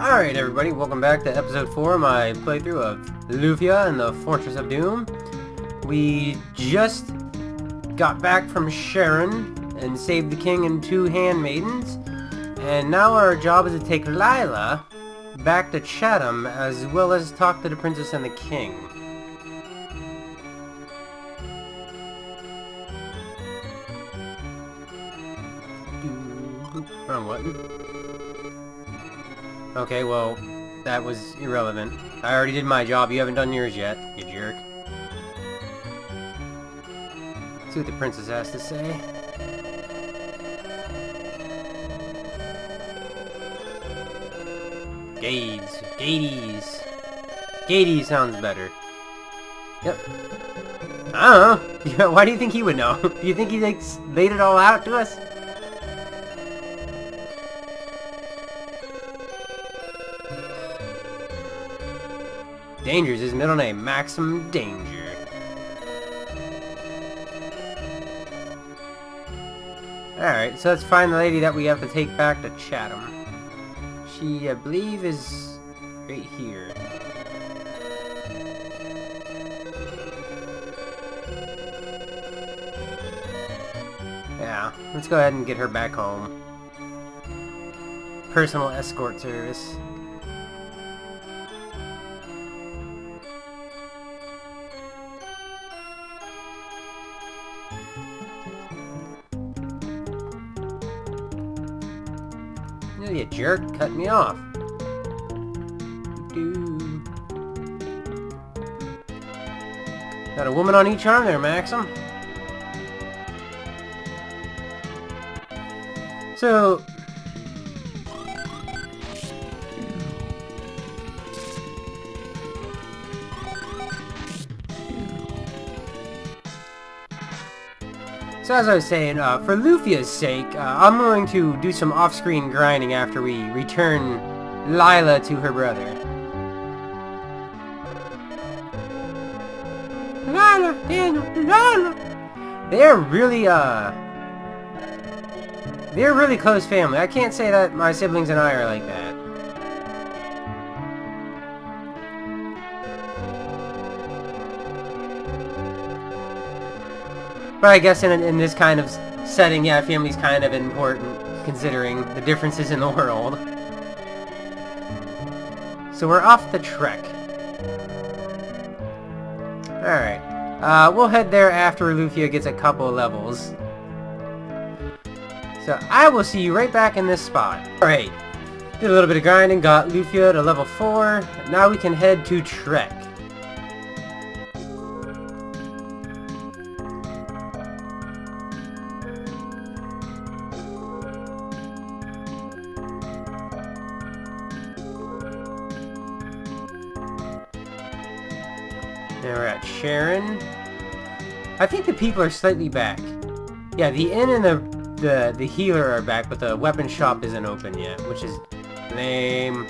Alright everybody, welcome back to episode 4 of my playthrough of Lufia and the Fortress of Doom. We just got back from Sharon and saved the king and two handmaidens. And now our job is to take Lailah back to Chatham as well as talk to the princess and the king. Wrong button. Okay, well, that was irrelevant. I already did my job, you haven't done yours yet, you jerk. See what the princess has to say. Gades. Gades. Gades sounds better. Yep. I don't know. Why do you think he would know? do you think he like laid it all out to us? Danger's his middle name. Maximum Danger. Alright, so let's find the lady that we have to take back to Chatham. She, I believe, is right here. Yeah, let's go ahead and get her back home. Personal escort service. You jerk, cut me off. Got a woman on each arm there, Maxim. So... So as I was saying, uh, for Lufia's sake, uh, I'm going to do some off-screen grinding after we return Lailah to her brother. Lailah, Daniel, Lailah! They're really, uh... They're really close family. I can't say that my siblings and I are like that. But I guess in, in this kind of setting, yeah, family's kind of important, considering the differences in the world. So we're off the trek. Alright. Uh, we'll head there after Lufia gets a couple levels. So I will see you right back in this spot. Alright. Did a little bit of grinding, got Lufia to level 4. Now we can head to Trek. People are slightly back. Yeah, the inn and the the the healer are back, but the weapon shop isn't open yet, which is lame.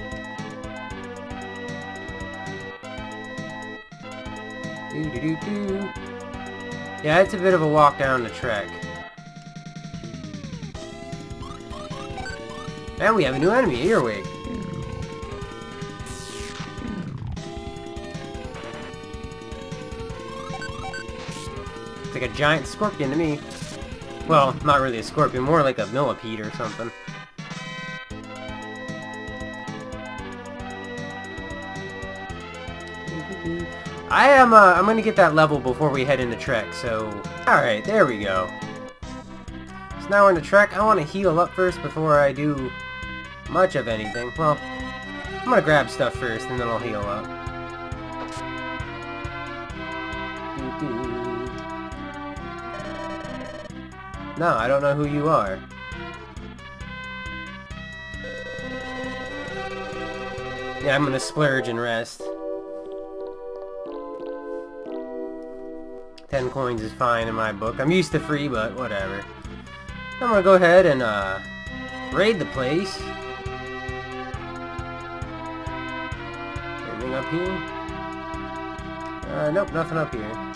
Doo -doo -doo -doo. Yeah, it's a bit of a walk down the track. And we have a new enemy, Earwig. Like a giant scorpion to me. Well, not really a scorpion, more like a millipede or something. I am, uh, I'm gonna get that level before we head into Trek, so... Alright, there we go. So now we're in the Trek. I want to heal up first before I do much of anything. Well, I'm gonna grab stuff first, and then I'll heal up. No, I don't know who you are. Yeah, I'm gonna splurge and rest. Ten coins is fine in my book. I'm used to free, but whatever. I'm gonna go ahead and, uh, raid the place. Anything up here? Uh, nope, nothing up here.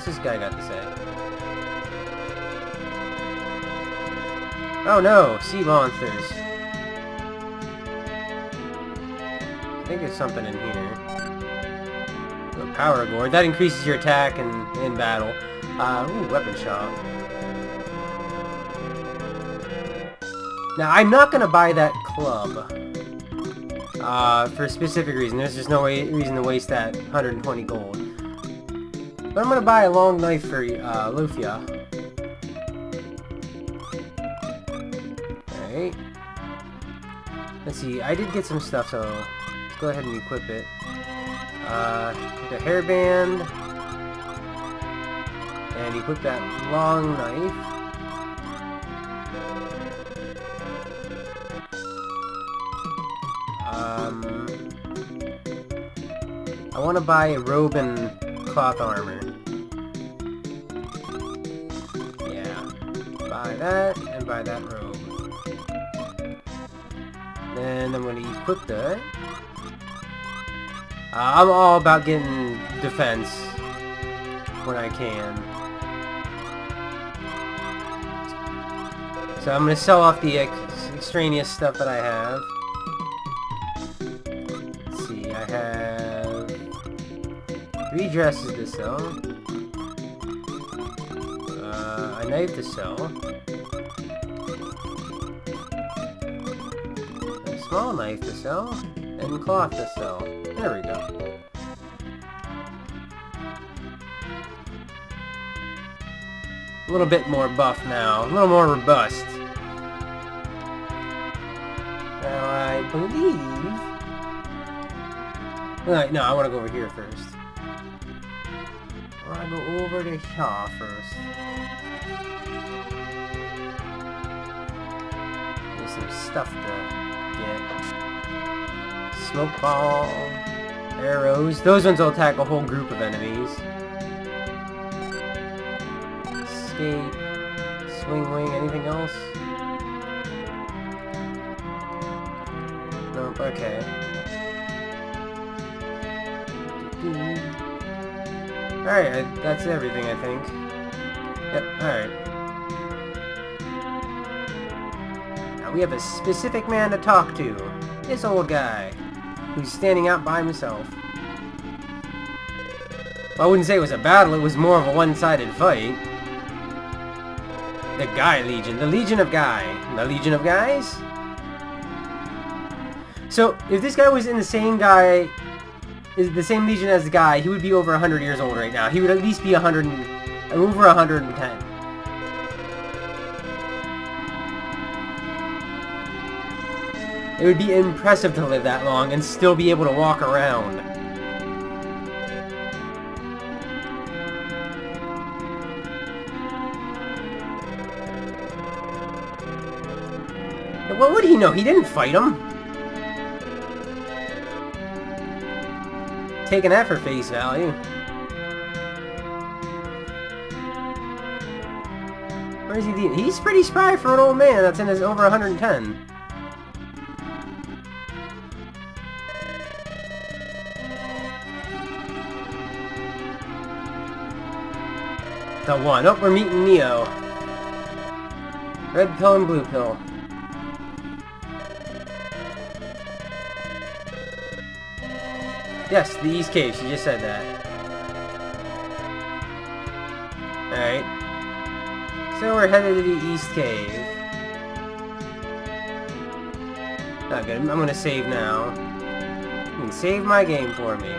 What's this guy got to say? Oh no! Sea monsters! I think there's something in here. A power gourd. That increases your attack in, in battle. Uh, ooh, weapon shop. Now, I'm not going to buy that club. Uh, for a specific reason. There's just no way, reason to waste that 120 gold. But I'm gonna buy a long knife for uh, Lufia. Alright. Let's see, I did get some stuff, so let's go ahead and equip it. Uh, the hairband. And equip that long knife. Um, I want to buy a robe and cloth armor. Yeah. Buy that, and buy that robe. Then I'm to equip that. Uh, I'm all about getting defense when I can. So I'm to sell off the ex extraneous stuff that I have. Dresses to sell. Uh, a knife to sell. A small knife to sell. And cloth to sell. There we go. A little bit more buff now. A little more robust. Now, I believe... Alright, no, I want to go over here first. Want to go over to Shaw first. There's some stuff to get. Smoke ball, arrows. Those ones will attack a whole group of enemies. Escape, swing wing, anything else? Nope, okay. Alright, that's everything, I think. Yep, alright. Now we have a specific man to talk to. This old guy, who's standing out by himself. Well, I wouldn't say it was a battle, it was more of a one-sided fight. The Guy Legion. The Legion of Guy. The Legion of Guys? So, if this guy was in the same guy, the same Legion as the guy, he would be over 100 years old right now. He would at least be 100 and, over 110. It would be impressive to live that long and still be able to walk around. What would he know? He didn't fight him. Taking that for face value. Where is he? He's pretty spry for an old man that's in his over 110. The one. Oh, we're meeting Neo. Red pill and blue pill. Yes, the East Cave. She just said that. Alright. So we're headed to the East Cave. Not good. I'm gonna save now. You can save my game for me.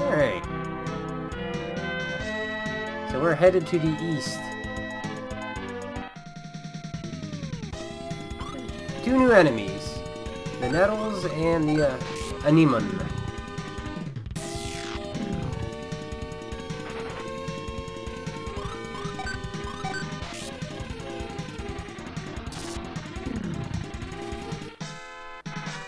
Alright. So we're headed to the east. Two new enemies. The Nettles and the uh, Anemone.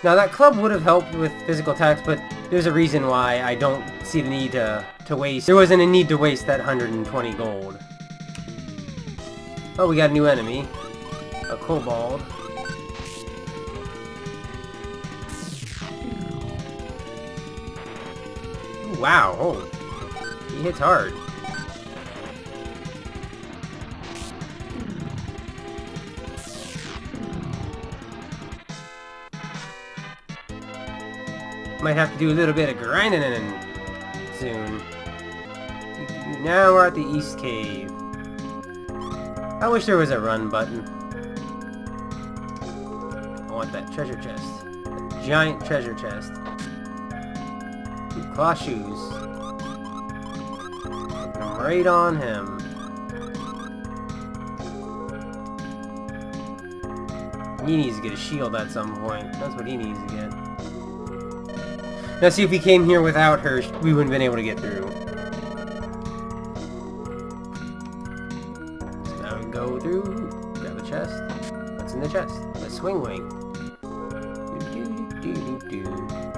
Now that club would have helped with physical attacks, but there's a reason why I don't see the need to, to waste. There wasn't a need to waste that 120 gold. Oh, we got a new enemy. A kobold. wow, holy. He hits hard. Might have to do a little bit of grinding soon. Now we're at the East Cave. I wish there was a run button. I want that treasure chest. A giant treasure chest. Claw shoes. right on him. He needs to get a shield at some point. That's what he needs to get. Now see, if he came here without her, we wouldn't have been able to get through. So now we go through, grab a chest. What's in the chest? A swing wing. Do, do, do,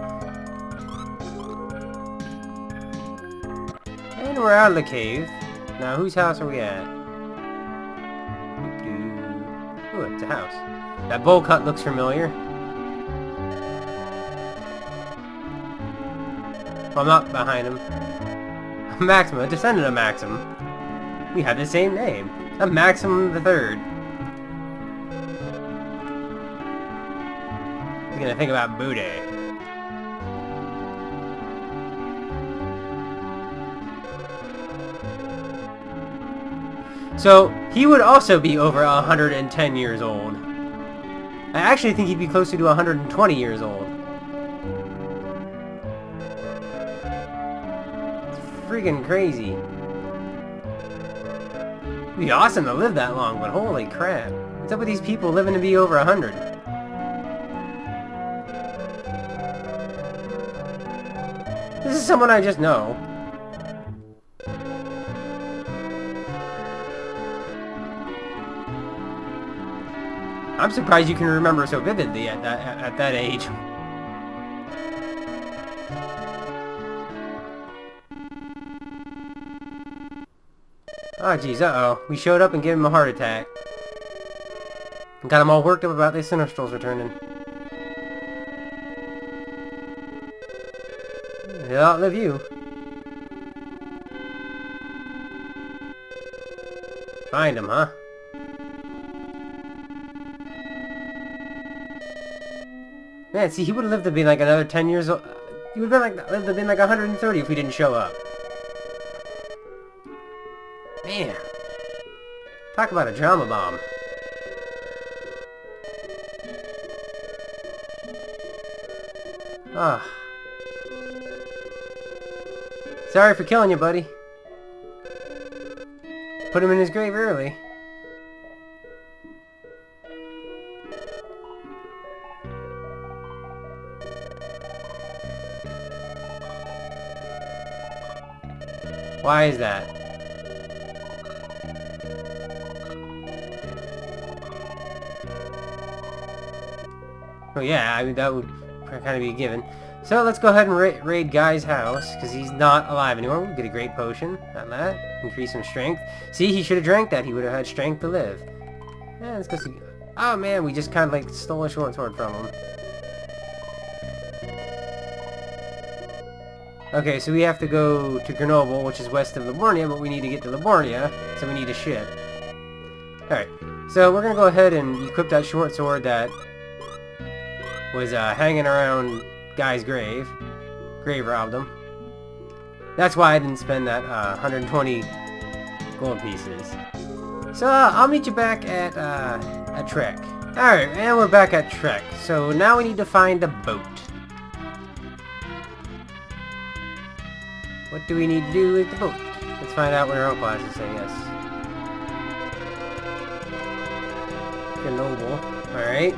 we're out of the cave. Now, whose house are we at? Ooh, it's a house. That bowl cut looks familiar. Well, I'm not behind him. Maxima, a descendant of Maxim. We have the same name. I'm Maxim the Third. He's gonna think about Booty. So, he would also be over 110 years old. I actually think he'd be closer to 120 years old. It's freaking crazy. It'd be awesome to live that long, but holy crap. What's up with these people living to be over 100? This is someone I just know. I'm surprised you can remember so vividly at that at that age. Ah, oh jeez, uh-oh. We showed up and gave him a heart attack. Got him all worked up about the Sinistrals returning. He'll outlive you. Find him, huh? Man, see, he would have lived to be like another 10 years old. He would have been like, lived to been like 130 if we didn't show up. Man. Talk about a drama bomb. Ah. Sorry for killing you, buddy. Put him in his grave early. Why is that? Oh yeah, I mean, that would kind of be a given. So let's go ahead and ra raid Guy's house, because he's not alive anymore. We'll get a great potion on that. Increase some strength. See, he should have drank that. He would have had strength to live. Yeah, let's go see... Oh man, we just kind of like stole a short sword from him. Okay, so we have to go to Grenoble, which is west of Liburnia, but we need to get to Liburnia, so we need a ship. Alright, so we're going to go ahead and equip that short sword that was uh, hanging around Guy's grave. Grave robbed him. That's why I didn't spend that uh, 120 gold pieces. So uh, I'll meet you back at, uh, at Trek. Alright, and we're back at Trek. So now we need to find a boat. What do we need to do with the boat? Let's find out what our own classes say, yes. Grenoble. Alright.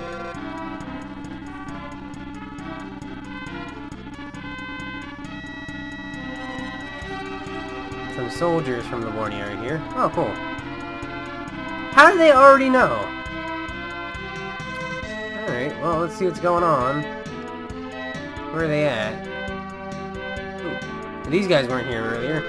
Some soldiers from the Liburnia are here. Oh, cool. How do they already know? Alright, well, let's see what's going on. Where are they at? These guys weren't here earlier.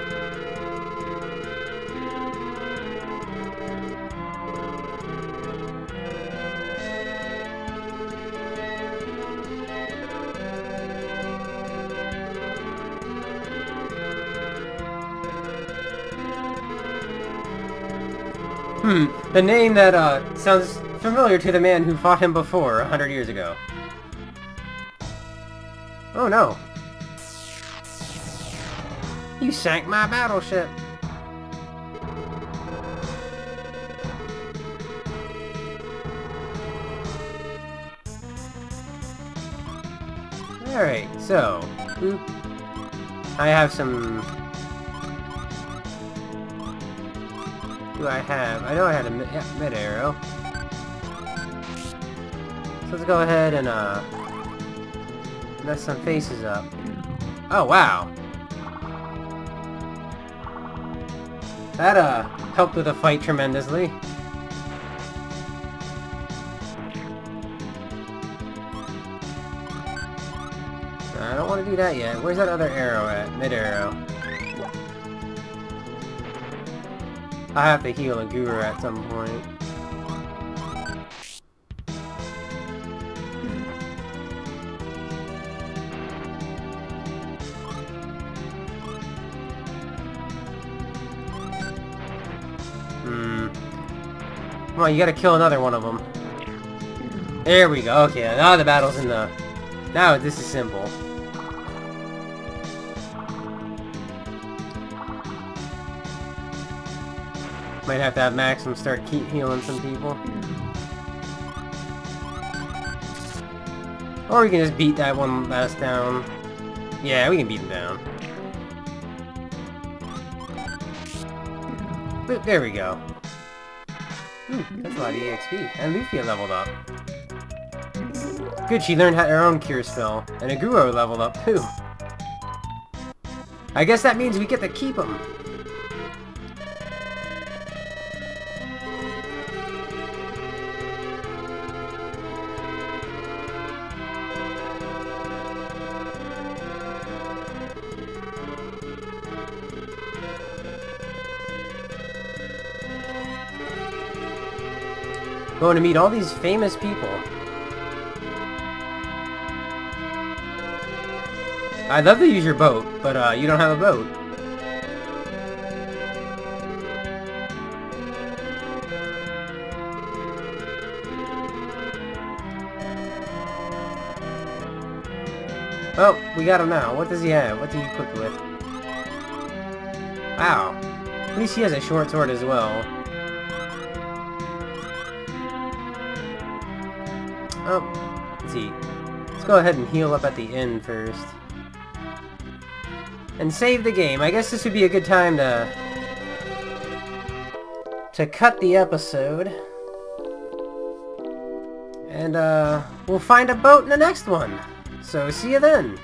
Hmm, the name that, uh, sounds familiar to the man who fought him before, a hundred years ago. Oh no, You sank my battleship! Alright, so... I have some... do I have? I know I had a mid, yeah, mid arrow. So let's go ahead and uh mess some faces up. Oh wow. That uh helped with the fight tremendously. I don't want to do that yet. Where's that other arrow at? Mid arrow. I have to heal Aguro at some point. Come on, you gotta kill another one of them. There we go. Okay, now the battle's in the... Now this is simple. Might have to have Maxim start keep healing some people. Or we can just beat that one last down. Yeah, we can beat him down. But there we go. Ooh, that's a lot of EXP. And Lufia leveled up. Good, she learned how her own cure spell. And Aguro leveled up too. I guess that means we get to keep him. Going to meet all these famous people. I'd love to use your boat, but uh, you don't have a boat. Oh, we got him now. What does he have? What do you equipped with? Wow. At least he has a short sword as well. Oh, let's see. Let's go ahead and heal up at the end first. And save the game. I guess this would be a good time to... to cut the episode. And, uh, we'll find a boat in the next one. So, see you then.